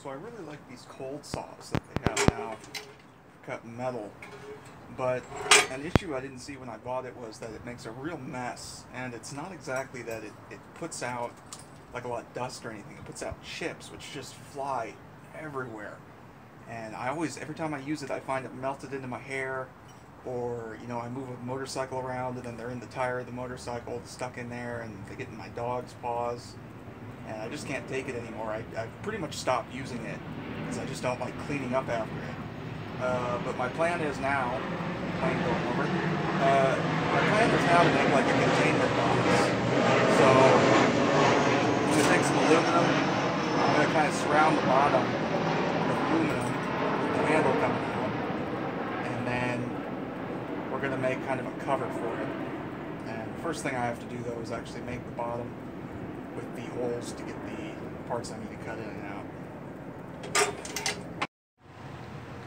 So I really like these cold saws that they have now, cut metal. But an issue I didn't see when I bought it was that it makes a real mess, and it's not exactly that it, it puts out like a lot of dust or anything. It puts out chips, which just fly everywhere. And I always, every time I use it, I find it melted into my hair, or you know, I move a motorcycle around and then they're in the tire of the motorcycle, stuck in there, and they get in my dog's paws and I just can't take it anymore. I, I pretty much stopped using it because I just don't like cleaning up after it. Uh, but my plan is now, plane going over, uh, my plan is now to make like a containment box. So I'm going to take some aluminum, I'm going to kind of surround the bottom with aluminum with the handle coming out, and then we're going to make kind of a cover for it. And the first thing I have to do though is actually make the bottom with the holes to get the parts I need to cut in and out.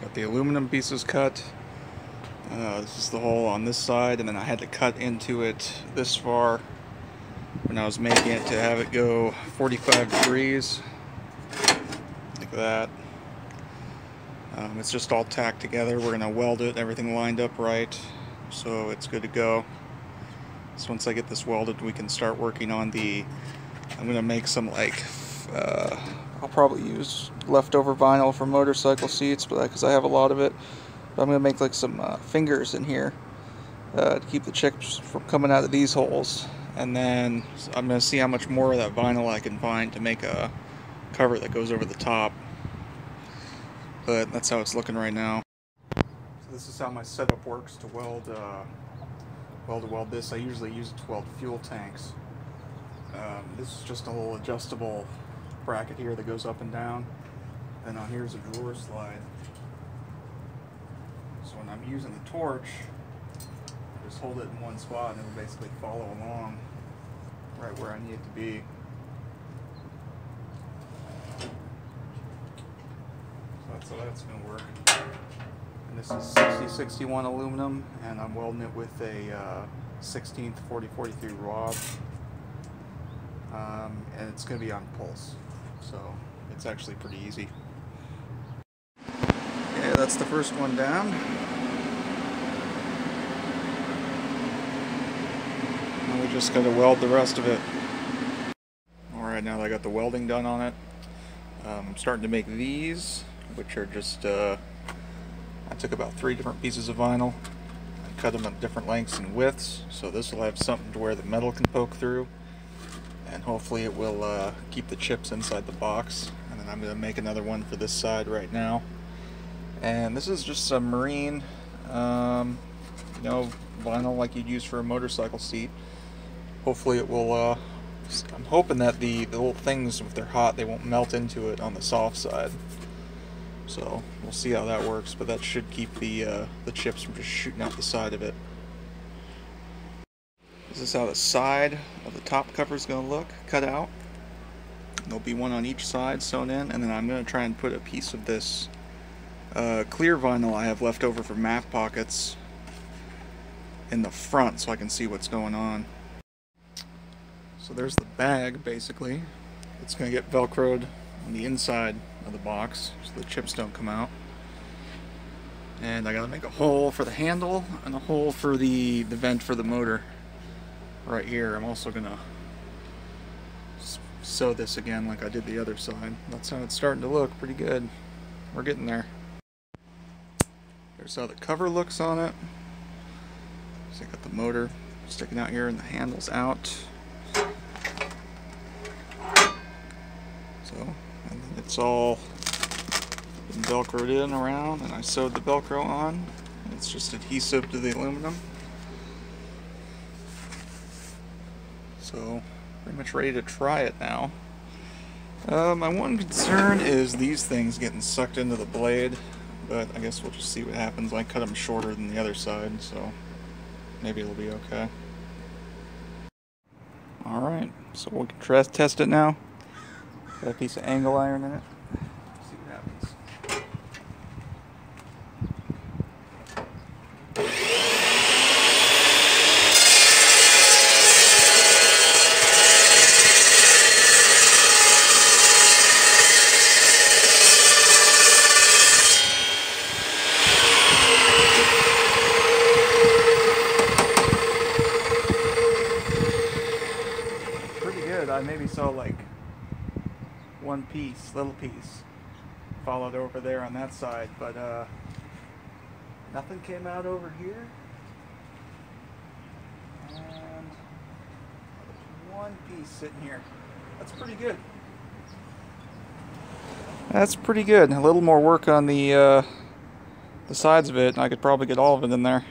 Got the aluminum pieces cut. Uh, this is the hole on this side, and then I had to cut into it this far when I was making it to have it go 45 degrees, like that. Um, it's just all tacked together. We're going to weld it, everything lined up right, so it's good to go. So once I get this welded, we can start working on the I'm gonna make some like uh, I'll probably use leftover vinyl for motorcycle seats but because I have a lot of it. But I'm gonna make like some uh, fingers in here uh, to keep the chips from coming out of these holes. And then I'm gonna see how much more of that vinyl I can find to make a cover that goes over the top. But that's how it's looking right now. So this is how my setup works to weld uh, weld to weld this. I usually use it to weld fuel tanks um, this is just a little adjustable bracket here that goes up and down. And on here's a drawer slide. So when I'm using the torch, I just hold it in one spot and it'll basically follow along right where I need it to be. So that's how that's going to work. And this is 6061 aluminum and I'm welding it with a uh, 16th 4043 rod um, and it's going to be on pulse. So it's actually pretty easy. Yeah, that's the first one down. Now we just got to weld the rest of it. Alright, now that I got the welding done on it, um, I'm starting to make these, which are just, uh, I took about three different pieces of vinyl, I cut them at different lengths and widths, so this will have something to where the metal can poke through and hopefully it will uh, keep the chips inside the box. And then I'm to make another one for this side right now. And this is just some marine um, you know vinyl like you'd use for a motorcycle seat. Hopefully it will uh, I'm hoping that the, the little things if they're hot they won't melt into it on the soft side. So we'll see how that works but that should keep the uh, the chips from just shooting out the side of it this is how the side of the top cover is going to look, cut out. There'll be one on each side sewn in, and then I'm going to try and put a piece of this uh, clear vinyl I have left over for map pockets in the front so I can see what's going on. So there's the bag, basically. It's going to get velcroed on the inside of the box so the chips don't come out. And I got to make a hole for the handle and a hole for the, the vent for the motor right here. I'm also going to sew this again like I did the other side. That's how it's starting to look pretty good. We're getting there. There's how the cover looks on it. So I got the motor sticking out here and the handle's out. So, and then it's all velcroed in around and I sewed the velcro on. It's just adhesive to the aluminum. So, pretty much ready to try it now. Uh, my one concern is these things getting sucked into the blade, but I guess we'll just see what happens. I cut them shorter than the other side, so maybe it'll be okay. Alright, so we can test it now. Got a piece of angle iron in it. Saw like one piece, little piece, followed over there on that side, but uh, nothing came out over here. And one piece sitting here. That's pretty good. That's pretty good. A little more work on the uh, the sides of it, and I could probably get all of it in there.